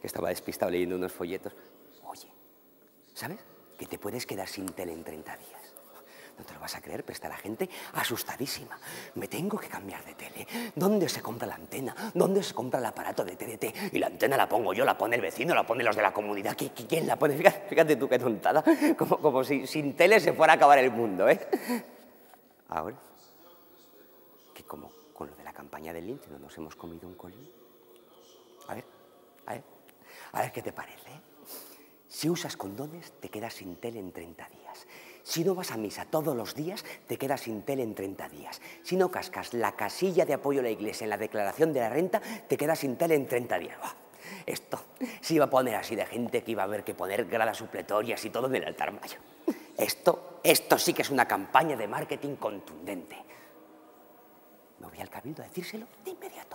que estaba despistado leyendo unos folletos. Oye, ¿sabes? Que te puedes quedar sin tele en 30 días. No te lo vas a creer, pero está la gente asustadísima. Me tengo que cambiar de tele. ¿Dónde se compra la antena? ¿Dónde se compra el aparato de TDT? Y la antena la pongo yo, la pone el vecino, la pone los de la comunidad. ¿Quién la pone? Fíjate, tú qué tontada. Como, como si sin tele se fuera a acabar el mundo, ¿eh? Ahora, que como con lo de la campaña del lince no nos hemos comido un colín. A ver, a ver, a ver qué te parece. Si usas condones, te quedas sin tele en 30 días. Si no vas a misa todos los días, te quedas sin tele en 30 días. Si no cascas la casilla de apoyo a la iglesia en la declaración de la renta, te quedas sin tele en 30 días. Esto se iba a poner así de gente que iba a haber que poner gradas supletorias y todo en el altar mayo. Esto, esto sí que es una campaña de marketing contundente. Me voy al cabildo a decírselo de inmediato.